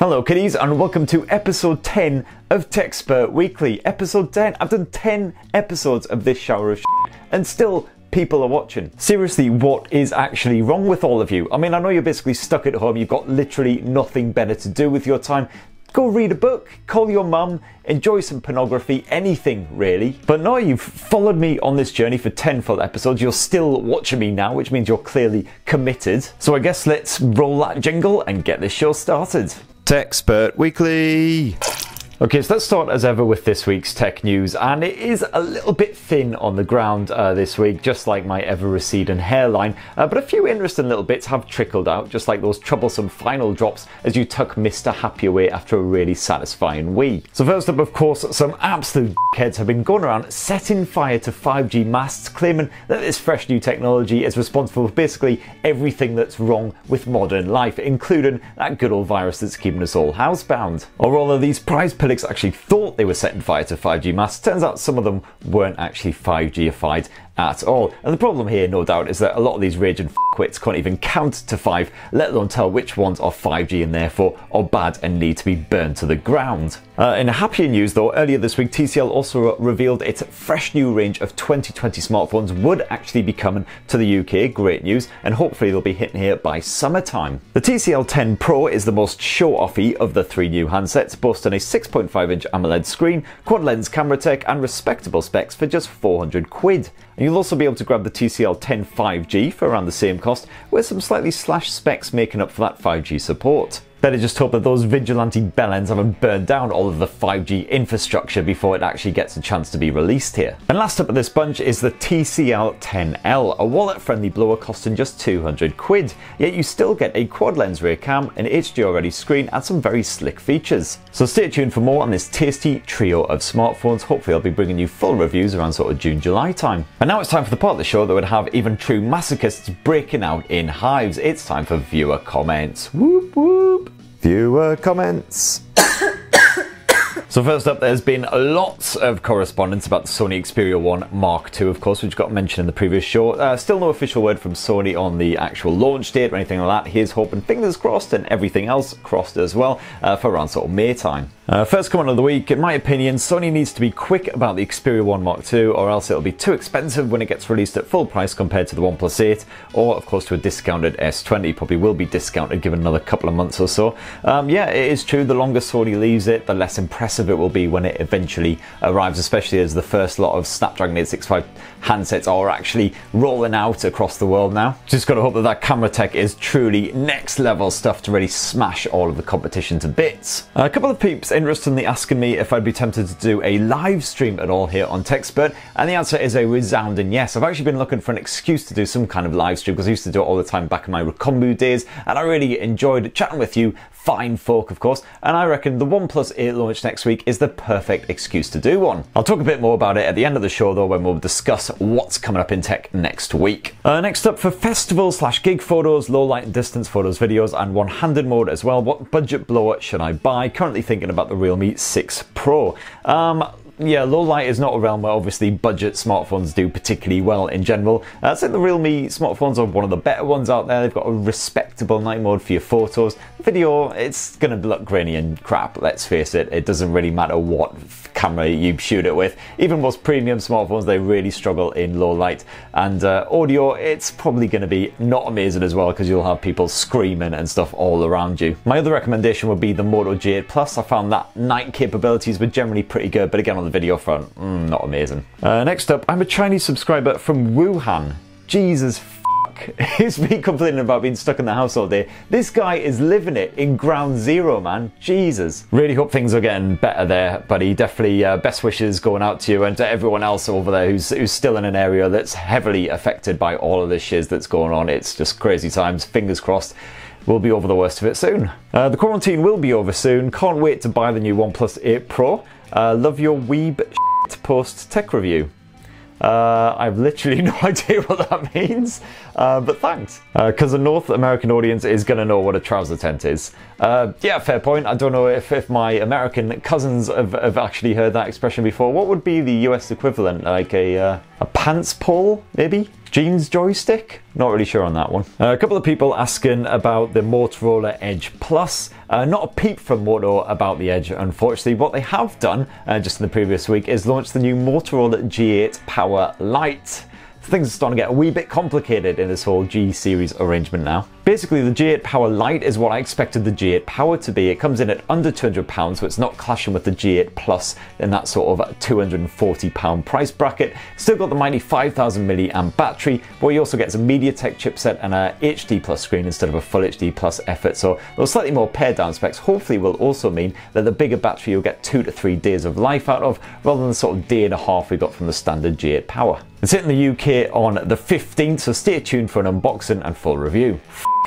Hello, kiddies, and welcome to episode 10 of Tech Spurt Weekly. Episode 10. I've done 10 episodes of this shower of shit, and still people are watching. Seriously, what is actually wrong with all of you? I mean, I know you're basically stuck at home, you've got literally nothing better to do with your time. Go read a book, call your mum, enjoy some pornography, anything really. But now you've followed me on this journey for 10 full episodes, you're still watching me now, which means you're clearly committed. So I guess let's roll that jingle and get this show started. Tech Spurt Weekly. Okay, so let's start as ever with this week's tech news, and it is a little bit thin on the ground uh, this week, just like my ever receding hairline. Uh, but a few interesting little bits have trickled out, just like those troublesome final drops as you tuck Mr. Happy away after a really satisfying wee. So, first up, of course, some absolute heads have been going around setting fire to 5G masts, claiming that this fresh new technology is responsible for basically everything that's wrong with modern life, including that good old virus that's keeping us all housebound. Or rather, these prize critics actually thought they were setting fire to 5G masts. Turns out some of them weren't actually 5Gified at all. And the problem here, no doubt, is that a lot of these raging quits can't even count to 5, let alone tell which ones are 5G and therefore are bad and need to be burned to the ground. Uh, in happier news though, earlier this week TCL also revealed its fresh new range of 2020 smartphones would actually be coming to the UK, great news, and hopefully they'll be hitting here by summertime. The TCL 10 Pro is the most show-offy of the three new handsets, boasting a 6.5 inch AMOLED screen, quad lens camera tech and respectable specs for just 400 quid. And you'll also be able to grab the TCL 10 5G for around the same cost, with some slightly slashed specs making up for that 5G support. Better just hope that those vigilante bellends haven't burned down all of the 5G infrastructure before it actually gets a chance to be released here. And last up at this bunch is the TCL 10L, a wallet-friendly blower costing just 200 quid, yet you still get a quad lens rear cam, an HDR ready screen and some very slick features. So stay tuned for more on this tasty trio of smartphones. Hopefully I'll be bringing you full reviews around sort of June, July time. And now it's time for the part of the show that would have even true masochists breaking out in hives. It's time for viewer comments. Whoop whoop. Viewer comments. So first up, there's been lots of correspondence about the Sony Xperia 1 Mark II, of course, which got mentioned in the previous show. Uh, still no official word from Sony on the actual launch date or anything like that. Here's hoping fingers crossed and everything else crossed as well uh, for around sort of May time. Uh, first comment of the week, in my opinion, Sony needs to be quick about the Xperia 1 Mark II or else it'll be too expensive when it gets released at full price compared to the OnePlus 8 or of course to a discounted S20. Probably will be discounted given another couple of months or so. Um, yeah, it is true, the longer Sony leaves it, the less impressive it will be when it eventually arrives, especially as the first lot of Snapdragon 865 handsets are actually rolling out across the world now. Just gotta hope that that camera tech is truly next level stuff to really smash all of the competition to bits. A couple of peeps interestingly asking me if I'd be tempted to do a live stream at all here on Tech Spurt, and the answer is a resounding yes. I've actually been looking for an excuse to do some kind of live stream because I used to do it all the time back in my Recombu days, and I really enjoyed chatting with you, fine fork, of course, and I reckon the OnePlus 8 launch next week is the perfect excuse to do one. I'll talk a bit more about it at the end of the show though when we'll discuss what's coming up in tech next week. Uh, next up for festival slash gig photos, low light and distance photos, videos, and one-handed mode as well. What budget blower should I buy? Currently thinking about the Realme 6 Pro. Um, yeah, low light is not a realm where obviously budget smartphones do particularly well in general. Uh, so the Realme smartphones are one of the better ones out there. They've got a respectable night mode for your photos. Video, it's going to look grainy and crap, let's face it. It doesn't really matter what camera you shoot it with. Even most premium smartphones, they really struggle in low light. And uh, audio, it's probably going to be not amazing as well because you'll have people screaming and stuff all around you. My other recommendation would be the Moto G8 Plus. I found that night capabilities were generally pretty good, but again on the video front, mm, not amazing. Uh, next up, I'm a Chinese subscriber from Wuhan. Jesus He's me complaining about being stuck in the house all day. This guy is living it in ground zero, man. Jesus. Really hope things are getting better there, buddy. Definitely uh, best wishes going out to you and to everyone else over there who's, who's still in an area that's heavily affected by all of this shiz that's going on. It's just crazy times. Fingers crossed we'll be over the worst of it soon. Uh, the quarantine will be over soon. Can't wait to buy the new OnePlus 8 Pro. Uh, love your weeb post tech review. Uh, I've literally no idea what that means, uh, but thanks. Because uh, the North American audience is going to know what a trouser tent is. Uh, yeah, fair point. I don't know if, if my American cousins have, have, actually heard that expression before. What would be the US equivalent? Like a, uh, a pants pull, maybe? Jeans joystick? Not really sure on that one. Uh, a couple of people asking about the Motorola Edge Plus. Uh, not a peep from Moto about the Edge, unfortunately. What they have done uh, just in the previous week is launch the new Motorola G8 Power Lite things are starting to get a wee bit complicated in this whole G series arrangement now. Basically, the G8 Power Lite is what I expected the G8 Power to be. It comes in at under £200, so it's not clashing with the G8 Plus in that sort of £240 price bracket. Still got the mighty 5000 milliamp battery, but he also gets a MediaTek chipset and a HD Plus screen instead of a Full HD Plus effort. So those slightly more pared down specs hopefully will also mean that the bigger battery you'll get two to three days of life out of, rather than the sort of day and a half we got from the standard G8 Power. It's hitting the UK on the 15th, so stay tuned for an unboxing and full review.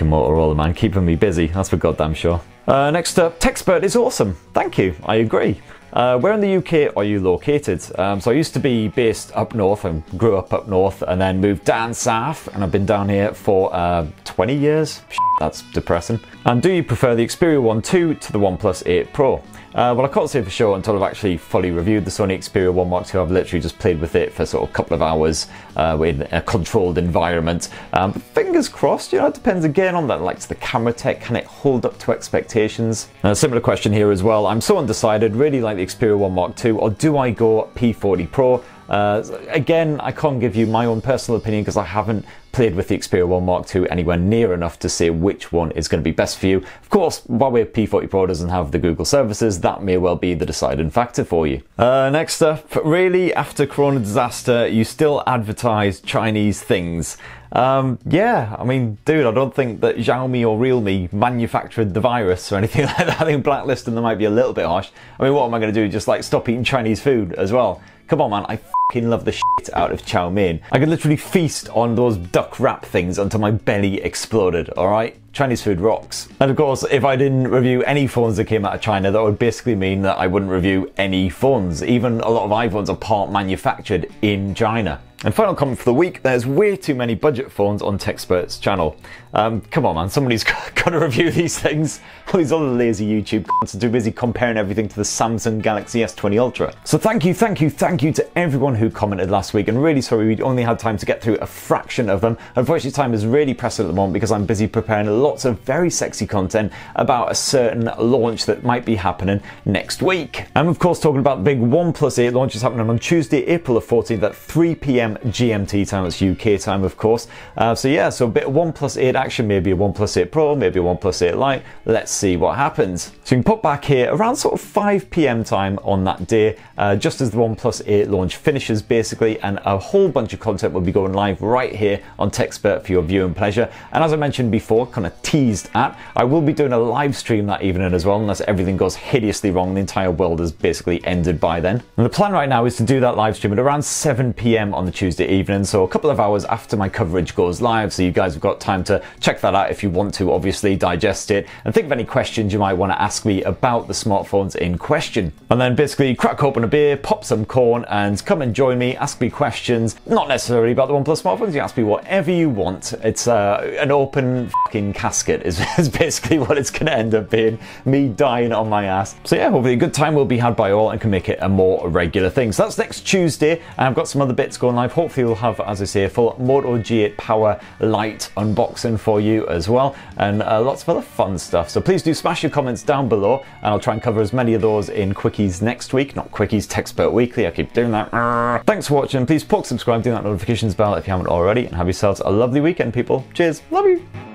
Motorola man, keeping me busy, that's for goddamn sure. Uh, next up, Tech Spurt is awesome. Thank you, I agree. Uh, where in the UK are you located? Um, so I used to be based up north and grew up up north and then moved down south and I've been down here for uh, 20 years. That's depressing. And do you prefer the Xperia 1 II to the OnePlus 8 Pro? Uh, well, I can't say for sure until I've actually fully reviewed the Sony Xperia 1 Mark II. I've literally just played with it for sort of a couple of hours uh, in a controlled environment. Um, fingers crossed, you know, it depends again on that, like the camera tech. Can it hold up to expectations? A similar question here as well. I'm so undecided, really like the Xperia 1 Mark II, or do I go P40 Pro? Uh, again, I can't give you my own personal opinion because I haven't played with the Xperia 1 Mark II anywhere near enough to say which one is going to be best for you. Of course, Huawei P40 Pro doesn't have the Google services, that may well be the deciding factor for you. Uh, next up, really, after Corona disaster, you still advertise Chinese things. Um, yeah, I mean, dude, I don't think that Xiaomi or Realme manufactured the virus or anything like that. I think blacklisting them might be a little bit harsh. I mean, what am I going to do? Just like stop eating Chinese food as well? Come on, man, I fucking love the shit out of chow mein. I could literally feast on those duck wrap things until my belly exploded, alright? Chinese food rocks. And of course, if I didn't review any phones that came out of China, that would basically mean that I wouldn't review any phones. Even a lot of iPhones are part manufactured in China. And final comment for the week, there's way too many budget phones on Tech Spurt's channel. Um, come on man, somebody's got to review these things. All these other lazy YouTube cunts are too busy comparing everything to the Samsung Galaxy S20 Ultra. So thank you, thank you, thank you to everyone who commented last week and really sorry we only had time to get through a fraction of them. Unfortunately time is really pressing at the moment because I'm busy preparing lots of very sexy content about a certain launch that might be happening next week. I'm of course talking about the big OnePlus 8 launch is happening on Tuesday, April the 14th at 3pm GMT time, that's UK time, of course. Uh, so yeah, so a bit OnePlus 8 action, maybe a OnePlus 8 Pro, maybe a OnePlus 8 Lite. Let's see what happens. So you can put back here around sort of 5 p.m. time on that day, uh, just as the OnePlus 8 launch finishes, basically, and a whole bunch of content will be going live right here on Tech Spurt for your viewing pleasure. And as I mentioned before, kind of teased at, I will be doing a live stream that evening as well, unless everything goes hideously wrong. The entire world has basically ended by then. And the plan right now is to do that live stream at around 7 p.m. on the Tuesday evening, so a couple of hours after my coverage goes live, so you guys have got time to check that out if you want to, obviously, digest it, and think of any questions you might want to ask me about the smartphones in question. And then basically crack open a beer, pop some corn, and come and join me, ask me questions, not necessarily about the OnePlus smartphones, you ask me whatever you want. It's uh, an open fucking casket, is, is basically what it's going to end up being, me dying on my ass. So yeah, hopefully a good time will be had by all and can make it a more regular thing. So that's next Tuesday, and I've got some other bits going live. Hopefully we'll have, as I say, a full Moto G8 Power Lite unboxing for you as well, and uh, lots of other fun stuff. So please do smash your comments down below, and I'll try and cover as many of those in Quickies next week. Not Quickies, Tech Spurt Weekly. I keep doing that. Thanks for watching. Please poke subscribe, do that notifications bell if you haven't already, and have yourselves a lovely weekend, people. Cheers. Love you.